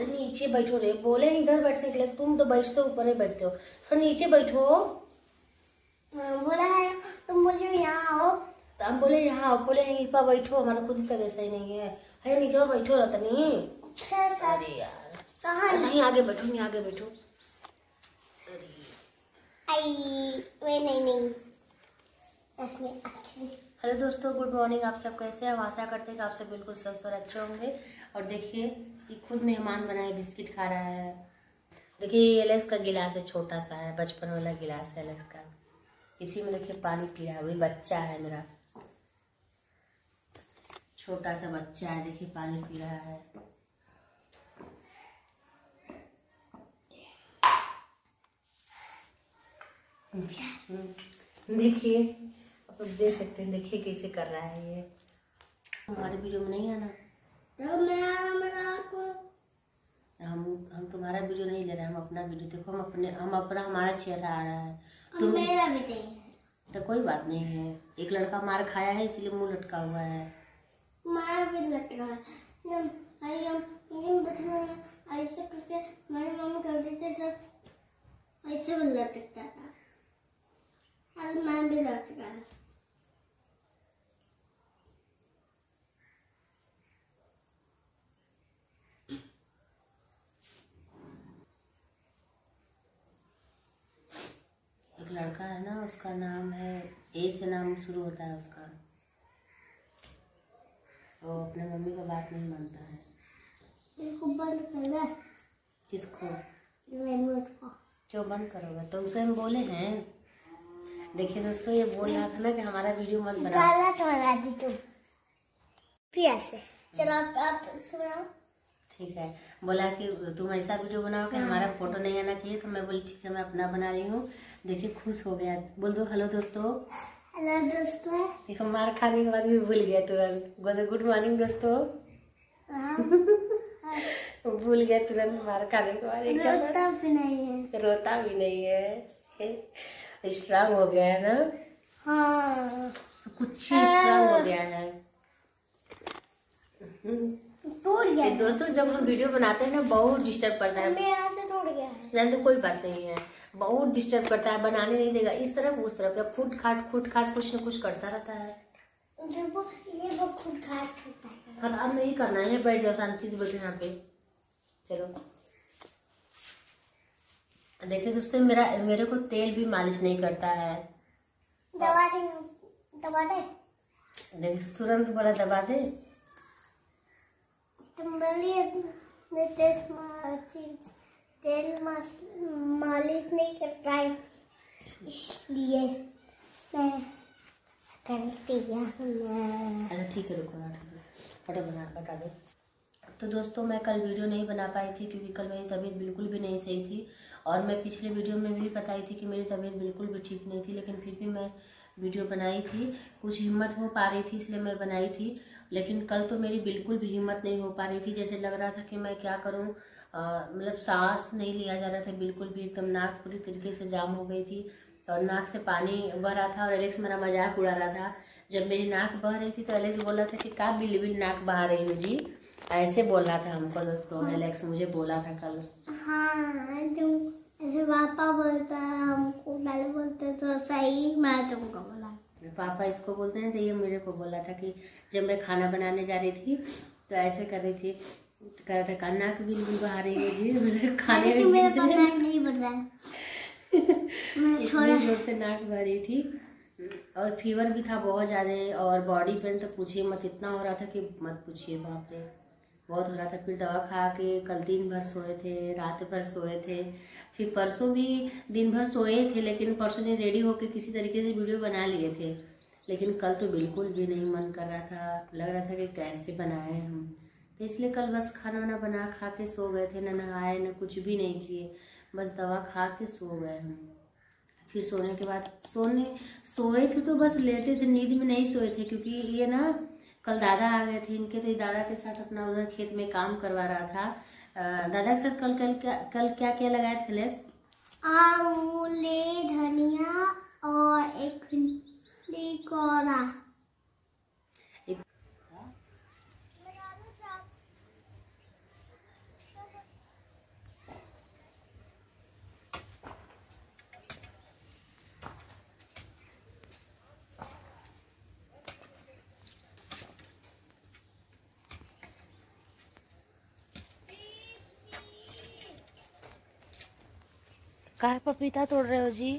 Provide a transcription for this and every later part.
अरे नीचे बैठो रे। बोले इधर बैठने के लिए तुम तो बैठते हो ऊपर ही बैठते हो। थोड़ा नीचे बैठो। बोला है तुम बोलियो यहाँ आओ। तो हम बोले यहाँ आओ। बोले यहीं पर बैठो। हमारा खुद ही तबीयत सही नहीं है। अरे नीचे बैठो रतनी अच्छा अरे यार। कहाँ अच्छा यहीं आगे बैठो यहीं आगे बैठो। अरे। आई वे नहीं नहीं। अच्छी हेलो दोस्तों गुड मॉर्निंग। आप सब कैसे हैं? हम आशा करते हैं कि आप सब बिल्कुल स्वस्थ और अच्छे होंगे। और देखिए ये खुद मेहमान बनाए बिस्किट खा रहा है। देखिए ये एलेक्स का गिलास है छोटा सा है बचपन वाला गिलास है एलेक्स का। इसी में देखिए पानी पी रहा है वही बच्चा है मेरा। छोटा सा बच्चा है देखिए पानी पी रहा है। हम्म, देखिए लोग देख सकते हैं देखिए कैसे कर रहा है ये। हमारे वीडियो में नहीं आना। तो मैं मेरा हम हम तुम्हारा वीडियो नहीं ले रहे हम अपना वीडियो देखो हम अपने हम अपना हमारा चेहरा आ रहा है। तुम मेरा भी नहीं तो कोई बात नहीं है। एक लड़का मार खाया है इसलिए मुँह लटका हुआ है। मार भी रहा है। ऐसे करके मेरी मम्मी कर देते तो ऐसे भी लटकता था। आज मैं भी लटका लड़का है ना उसका नाम है ए से नाम शुरू होता है उसका। वो अपने मम्मी का बात नहीं मानता है। इसको बंद कर दे। किसको? रिमोट को। क्यों बंद करोगे? तुमसे हम बोले हैं। देखिए दोस्तों ये बोल रहा था ना कि हमारा वीडियो मत बनाओ। गलत बना दी तुम फिर ऐसे चलो आप आप सुनाओ ठीक है। बोला कि तुम ऐसा वीडियो बनाओ कि हमारा फ़ोटो नहीं आना चाहिए तो मैं बोली ठीक है मैं अपना बना रही हूँ। देखिए खुश हो गया। बोल दो हेलो दोस्तों। हेलो दोस्तों। ये हमारा खाने के बाद भी भूल गया तुरंत। बोले गुड मॉर्निंग दोस्तों। हाँ। भूल गया तुरंत हमारा खाने के बाद। एक रोता भी नहीं है। रोता भी नहीं है। स्ट्रांग हो गया है ना? हाँ। कुछ स्ट्रांग हो गया है। टूट गया दोस्तों जब हम वीडियो बनाते हैं ना बहुत डिस्टर्ब करता है। मेरे से टूट गया है। तो कोई बात नहीं है। बहुत डिस्टर्ब करता है बनाने नहीं देगा। इस तरफ़ उस तरफ़ या फूट खाट फूट खाट कुछ न कुछ करता रहता है। ये वो खुद खा सकता है। अब नहीं करना है बैठ जाओ शांति से बैठो यहाँ पे। चलो। देखिए दोस्तों मेरा मेरे को तेल भी मालिश नहीं करता है। दवा दे दवा दे। देख तुरंत बोला दबा दे। तुम बोलिए तेल मालिश नहीं करता है इसलिए मैं करती हूँ अच्छा ठीक है, रुको फटो बना, बता दो। तो दोस्तों, मैं कल वीडियो नहीं बना पाई थी क्योंकि कल मेरी तबीयत बिल्कुल भी नहीं सही थी और मैं पिछले वीडियो में भी बताई थी कि मेरी तबीयत बिल्कुल भी ठीक नहीं थी, लेकिन फिर भी मैं वीडियो बनाई थी। कुछ हिम्मत हो पा रही थी, इसलिए मैं बनाई थी। लेकिन कल तो मेरी बिल्कुल भी हिम्मत नहीं हो पा रही थी। जैसे लग रहा था कि मैं क्या करूँ मतलब सांस नहीं लिया जा रहा था बिल्कुल भी एकदम नाक पूरी तरीके से जाम हो गई थी और नाक से पानी बह रहा था और एलेक्स मेरा मज़ाक उड़ा रहा था। जब मेरी नाक बह रही थी तो एलेक्स बोल रहा था कि का बिल बिल नाक बहा रही हो जी? ऐसे बोल रहा था हमको दोस्तों एलेक्स मुझे बोला था कल। हाँ तुम ऐसे पापा बोलता है हमको पहले बोलते तो सही मैं तुमको बोला। पापा इसको बोलते हैं तो ये मेरे को बोला था कि जब मैं खाना बनाने जा रही थी तो ऐसे कर रही थी। कर रहा था का नाक बिल बिल बहा रही हो जी। खाने में मेरा नहीं है। थोड़ा ज़ोर से नाक रही थी। और फीवर भी था बहुत ज़्यादा और बॉडी पेन तो पूछिए मत इतना हो रहा था कि मत पूछिए बाप रे। बहुत हो रहा था। फिर दवा खा के कल दिन भर सोए थे रात भर सोए थे। फिर परसों भी दिन भर सोए थे लेकिन परसों दिन रेडी होके किसी तरीके से वीडियो बना लिए थे। लेकिन कल तो बिल्कुल भी नहीं मन कर रहा था। लग रहा था कि कैसे बनाए हम। तो इसलिए कल बस खाना वाना बना खा के सो गए थे, ना नहाए, ना कुछ भी नहीं किए, बस दवा खा के सो गए हम। फिर सोने के बाद, सोने, सोए थे तो बस लेटे थे, नींद में नहीं सोए थे, क्योंकि ये ना, कल दादा आ गए थे इनके तो दादा के साथ अपना उधर खेत में काम करवा रहा था। दादा के साथ कल कल क्या कल क्या क्या लगाए थे लेक्स आंवले धनिया और एक कोरा एक- का पपीता तोड़ रहे हो जी?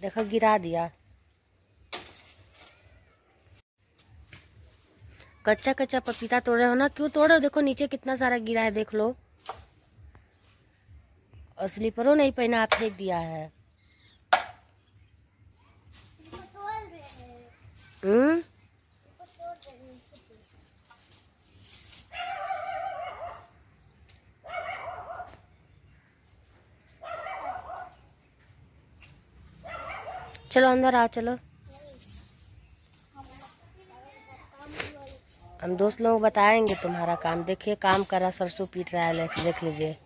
देखो, गिरा दिया। कच्चा कच्चा पपीता तोड़ रहे हो ना? क्यों तोड़ रहे हो? देखो, नीचे कितना सारा गिरा है, देख लो। और स्लीपरों नहीं पहना आप फेंक दिया है इसको तोड़ रहे हैं रहे चलो, अंदर आओ, चलो। हम दोस्त लोग बताएँगे तुम्हारा काम। देखिए, काम कर करा सरसों पीट रहा है देख लीजिए।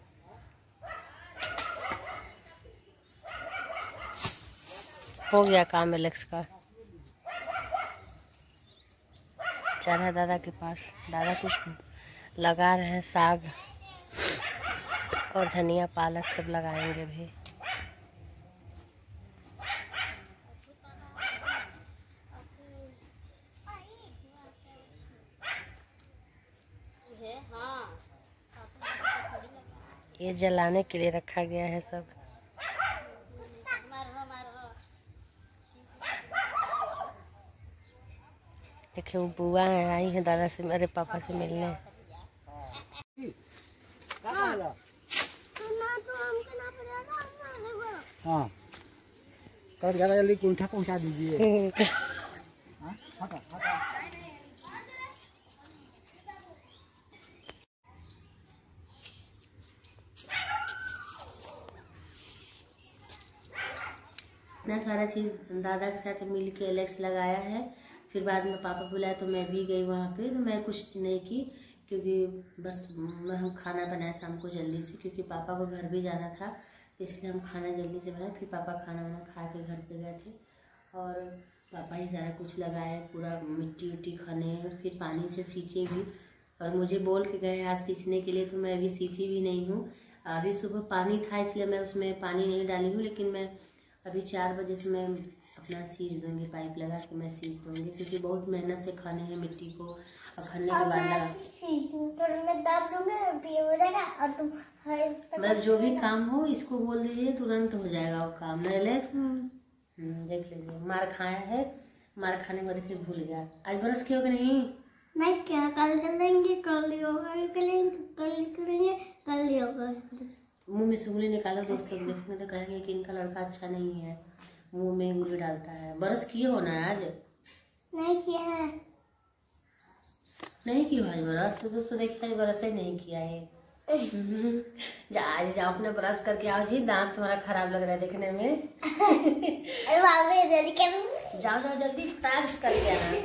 हो गया काम एलेक्स का। चल दादा के पास। दादा कुछ लगा रहे हैं साग और धनिया पालक सब लगाएँगे भी ये जलाने के लिए रखा गया है सब। देखिए वो बुआ है आई हैं दादा से मेरे पापा से मिलने। देखो हाँ कर ज़्यादा जल्दी कुंठा पहुँचा दीजिए। हाँ इतना सारा चीज़ दादा के साथ मिल के एलेक्स लगाया है। फिर बाद में पापा बुलाया तो मैं भी गई वहाँ पे। तो मैं कुछ नहीं की क्योंकि बस म, हम खाना बनाए शाम को जल्दी से क्योंकि पापा को घर भी जाना था तो इसलिए हम खाना जल्दी से बनाए। फिर पापा खाना वाना खा के घर पे गए थे और पापा ही सारा कुछ लगाए पूरा मिट्टी उट्टी खाने फिर पानी से सींचे भी। और मुझे बोल के गए आज सींचने के लिए तो मैं अभी सींची भी नहीं हूँ। अभी सुबह पानी था इसलिए मैं उसमें पानी नहीं डाली हूँ लेकिन मैं अभी चार बजे से मैं अपना सींच दूँगी पाइप लगा के मैं सींच दूँगी क्योंकि बहुत मेहनत से खाने हैं मिट्टी को और खाने के बाद मैं लगा सीखूं तो मैं दाब दूँगा और ये हो जाएगा और तुम हर मतलब जो भी काम हो इसको बोल दीजिए तुरंत हो जाएगा वो काम। ना एलेक्स हम्म, देख लीजिए मार खाया है मार खाने के बाद फिर भूल गया। आज बरस किया कि नहीं? नहीं क्या कल करेंगे कल योगा करेंगे कल करेंगे कल योगा मुँह में से उंगली निकालो दोस्तों देखेंगे तो कहेंगे कि इनका लड़का अच्छा नहीं है। मुँह में उंगली डालता है। बरस किए हो ना आज? नहीं किया है। नहीं किया आज बरस? तो दोस्तों देखिए आज बरस ही नहीं किया है। जा आज जाओ अपने ब्रश करके आओ जी। दांत तुम्हारा खराब लग रहा है देखने में। जल्दी जाओ जाओ जल्दी ब्रश करके आना।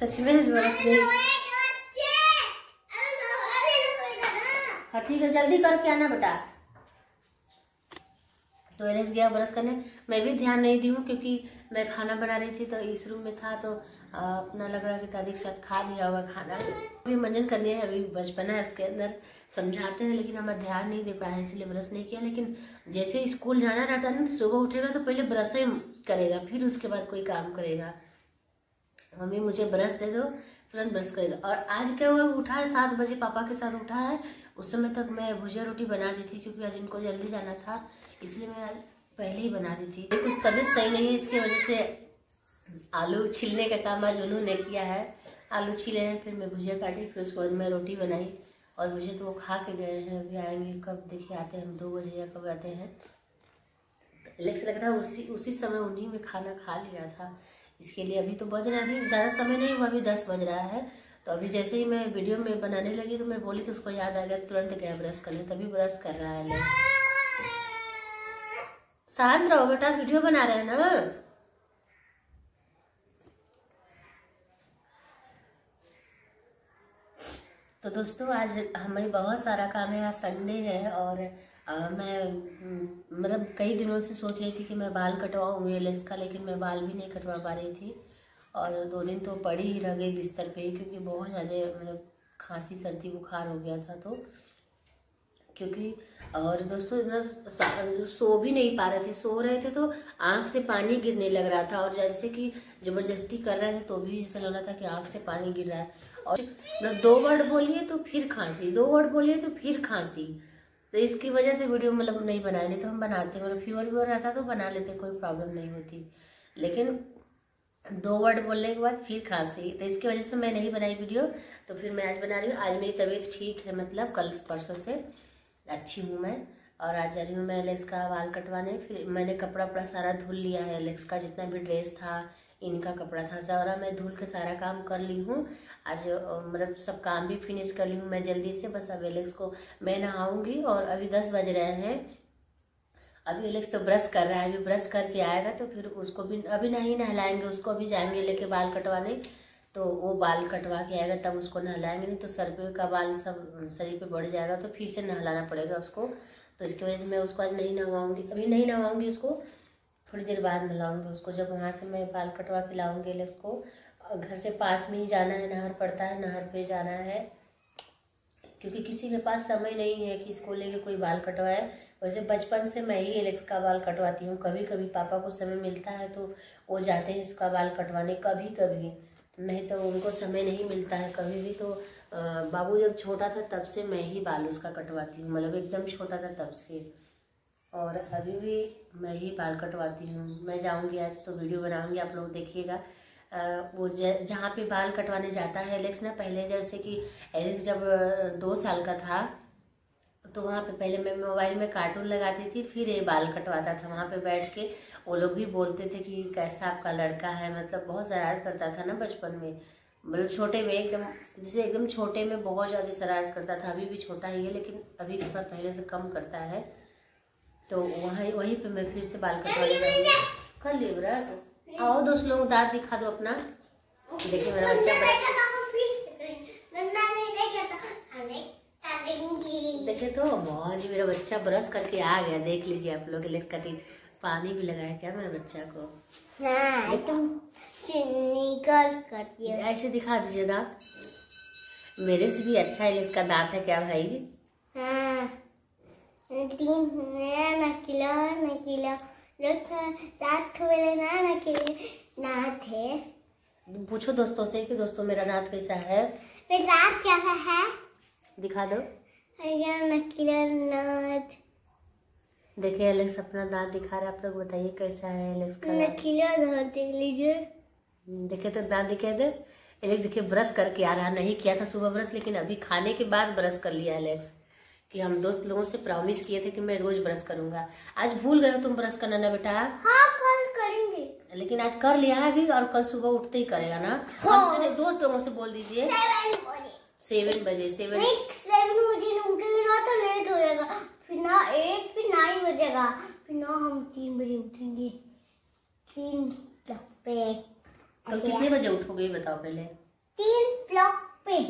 सच में बरस नहीं हाँ ठीक है, जल्दी करके आना बेटा। तो एलेक्स गया ब्रश करने। मैं भी ध्यान नहीं दी हूँ क्योंकि मैं खाना बना रही थी तो इस रूम में था तो अपना लग रहा कि दादी के खा लिया होगा खाना। अभी मंजन करनी है, अभी बचपना है, उसके अंदर समझाते हैं, लेकिन हमें ध्यान नहीं दे हैं, इसलिए ब्रश नहीं किया। लेकिन जैसे स्कूल जाना रहता है ना तो सुबह उठेगा तो पहले ब्रश ही करेगा, फिर उसके बाद कोई काम करेगा। मम्मी, मुझे ब्रश दे दो, तुरंत ब्रश करेगा। और आज क्या हुआ, उठा है, सात बजे पापा के साथ उठा है उस समय तक मैं भुजिया रोटी बना दी थी क्योंकि आज इनको जल्दी जाना था, इसलिए मैं पहले ही बना दी थी। कुछ तबीयत सही नहीं है, इसकी वजह से आलू छीलने का काम आज उन्होंने किया है। आलू छीले हैं, फिर मैं भुजिया काटी, फिर उसके बाद मैं रोटी बनाई और मुझे तो वो खा के गए हैं। अभी आएँगे कब, देखिए आते हैं, हम दो बजे या कब आते हैं। एलेक्स लग रहा है उसी उसी समय उन्हीं में खाना खा लिया था। इसके लिए अभी तो बज रहा है, अभी ज़्यादा समय नहीं हुआ, अभी दस बज रहा है। तो अभी जैसे ही मैं वीडियो में बनाने लगी तो मैं बोली तो उसको याद आ गया तुरंत गया ब्रश करने तभी ब्रश कर रहा है शांत रहो बेटा वीडियो बना रहे हैं ना? तो दोस्तों आज हमें बहुत सारा काम है आज संडे है और अ, मैं मतलब कई दिनों से सोच रही थी कि मैं बाल कटवाऊँ एलेक्स का लेकिन मैं बाल भी नहीं कटवा पा रही थी। और दो दिन तो पड़ी ही रह गई बिस्तर पे क्योंकि बहुत ज़्यादा मतलब खांसी, सर्दी, बुखार हो गया था तो। क्योंकि, और दोस्तों मतलब सो भी नहीं पा रहे थे, सो रहे थे तो आँख से पानी गिरने लग रहा था और जैसे कि ज़बरदस्ती कर रहे थे तो भी ऐसा लग रहा था कि आँख से पानी गिर रहा है। और मतलब दो वर्ड बोलिए तो फिर खांसी, दो वर्ड बोलिए तो फिर खांसी। तो इसकी वजह से वीडियो मतलब नहीं बनाए नहीं तो हम बनाते मतलब फीवर वीवर रहता तो बना लेते, कोई प्रॉब्लम नहीं होती। लेकिन दो वर्ड बोलने के बाद फिर खांसी। तो इसकी वजह से मैं नहीं बनाई वीडियो। तो फिर मैं आज बना रही हूँ। आज मेरी तबीयत ठीक है मतलब कल परसों से अच्छी हूँ मैं। और आज जा रही हूँ मैं एलेक्स का बाल कटवाने। फिर मैंने कपड़ा वपड़ा सारा धुल लिया है। एलेक्स का जितना भी ड्रेस था, इनका कपड़ा था, सारा मैं धुल के सारा काम कर ली हूँ। आज मतलब सब काम भी फिनिश कर ली हूँ मैं जल्दी से। बस अब एलेक्स को मैं नहाऊँगी और अभी दस बज रहे हैं। अभी एलेक्स तो ब्रश कर रहा है, अभी ब्रश करके आएगा तो फिर उसको भी, अभी नहीं नहलाएँगे, उसको अभी जाएँगे, लेके बाल कटवाने। तो वो बाल कटवा के आएगा, तब उसको नहलाएँगे, नहीं तो सर पे का बाल सब, शरीर पे बढ़ जाएगा तो फिर से नहलाना पड़ेगा उसको। तो इसकी वजह से मैं उसको आज नहीं नहवाऊँगी, अभी नहीं नहवाऊँगी उसको, थोड़ी देर बाद नहलाऊँगी उसको। जब वहाँ से मैं बाल कटवा के लाऊँगी एलेक्स को घर से पास में ही जाना है, नहर पड़ता है, नहर पर जाना है। क्योंकि किसी के पास समय नहीं है कि इसको लेके कोई बाल कटवाए। वैसे बचपन से मैं ही एलेक्स का बाल कटवाती हूँ। कभी कभी पापा को समय मिलता है तो वो जाते हैं इसका बाल कटवाने कभी कभी नहीं तो उनको समय नहीं मिलता है कभी भी तो बाबू जब छोटा था तब से मैं ही बाल उसका कटवाती हूँ। मतलब एकदम छोटा था तब से। और अभी भी मैं ही बाल कटवाती हूँ। मैं जाऊँगी आज तो वीडियो बनाऊँगी, आप लोग देखिएगा। वो जहाँ पे बाल कटवाने जाता है, एलेक्स ना पहले जैसे कि एलेक्स जब दो साल का था तो वहाँ पे पहले मैं मोबाइल में कार्टून लगाती थी, फिर ये बाल कटवाता था। वहाँ पे बैठ के वो लोग भी बोलते थे कि कैसा आपका लड़का है मतलब बहुत शरारत करता था ना बचपन में। मतलब छोटे में एकदम, जैसे एकदम छोटे में बहुत ज़्यादा शरारत करता था, अभी भी छोटा ही है, लेकिन अभी थोड़ा पहले से कम करता है। तो वहीं वहीं पे मैं फिर से बाल जाऊँगी। कर लिए ब्रश। आओ दोस्त लोग दांत दिखा दो अपना। देखिए मेरा बच्चा देखे तो बहुत ही मेरा बच्चा ब्रश करके आ गया देख लीजिए आप लोग कटी पानी भी लगाया क्या मेरे बच्चा को? ऐसे दिखा दीजिए दांत। मेरे से भी अच्छा है इसका दांत है क्या भाई? हाँ। तीन नकीला नकीला। नाथ है। पूछो दोस्तों से कि दोस्तों मेरा दांत कैसा है? मेरा दांत कैसा है? दिखा दो। देखिए एलेक्स अपना दांत दिखा रहे आप लोग बताइए कैसा है एलेक्स का नकीला दांत देख लीजिए। देखे तो दांत दिखे दे। एलेक्स देखिए ब्रश करके आ रहा नहीं किया था सुबह ब्रश लेकिन अभी खाने के बाद ब्रश कर लिया एलेक्स कि हम दोस्त लोगों से प्रॉमिस किए थे कि मैं रोज ब्रश करूँगा। आज भूल गए हो तुम ब्रश करना ना बेटा? हाँ कल करेंगे। लेकिन आज कर लिया है अभी और कल सुबह उठते ही करेगा ना? हाँ। दोस्त लोगों से बोल दीजिए। सेवन बजे। सेवन सेवन बजे उठेंगे ना तो लेट हो जाएगा। फिर ना एट फिर नाइन बजेगा फिर ना हम तीन बजे उठेंगे। तीन पे। कल कितने बजे उठोगे बताओ पहले। तीन ब्लॉक पे।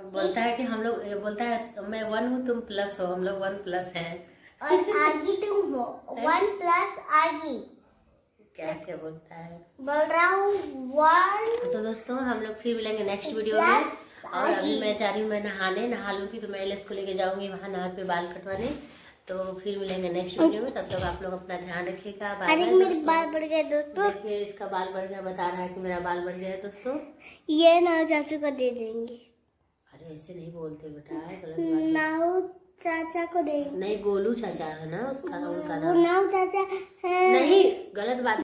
बोलता है कि हम लोग बोलता है मैं वन हूँ तुम प्लस हो हम लोग वन प्लस हैं। और आगी तुम हो वन प्लस आगी। क्या क्या बोलता है? बोल रहा हूँ वन तो दोस्तों हम लोग फिर मिलेंगे नेक्स्ट वीडियो में। और अभी मैं जा रही हूँ मैं नहाने नहा लूँगी तो मैं एल को लेके जाऊँगी वहाँ नहर पे बाल कटवाने। तो फिर मिलेंगे नेक्स्ट वीडियो में तब तक आप लोग अपना ध्यान रखिएगा बाल बाल बढ़ गए दोस्तों। देखिए इसका बाल बढ़ गया बता रहा है कि मेरा बाल बढ़ गया है दोस्तों। ये ना चाचू को दे देंगे। ऐसे नहीं बोलते बेटा नाउ चाचा को दे नहीं गोलू चाचा है ना उसका उनका नाम। नाउ चाचा है। नहीं गलत बात